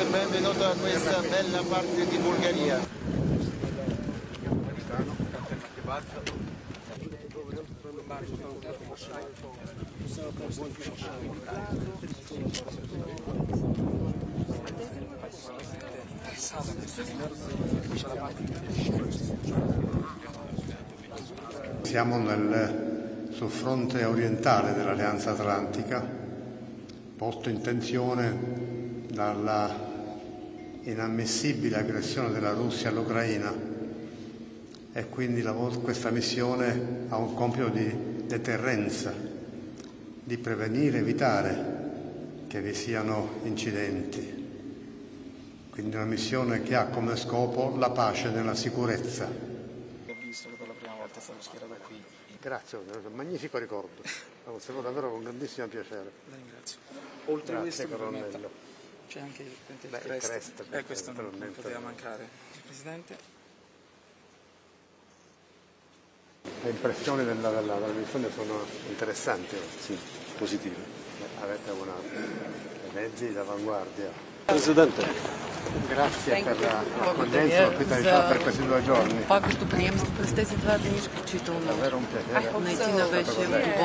e benvenuto a questa bella parte di Bulgaria. Siamo nel, sul fronte orientale dell'Alleanza Atlantica, posto in tensione dalla inammissibile aggressione della Russia all'Ucraina e quindi la, questa missione ha un compito di deterrenza, di prevenire, evitare che vi siano incidenti. Quindi una missione che ha come scopo la pace nella sicurezza. Ho visto che per la prima volta stavo schierato qui. Grazie, un magnifico ricordo. L'ho osservato davvero con grandissimo piacere. La ringrazio. Oltre a Grazie, questo c'è anche il, il Beh, il crest. crest, Eh, questo non, non naturalmente. poteva mancare. Il Presidente, Le impressioni della, della, della missione sono interessanti. Sì, positive. Avete una, dei mezzi d'avanguardia. Presidente, Grazie per la- l'accoglienza e Благодаря l'ospitalità per за questi due giorni. това гостоприемство през тези два дни изключително. Davvero un piacere. Наистина беше удоволствие.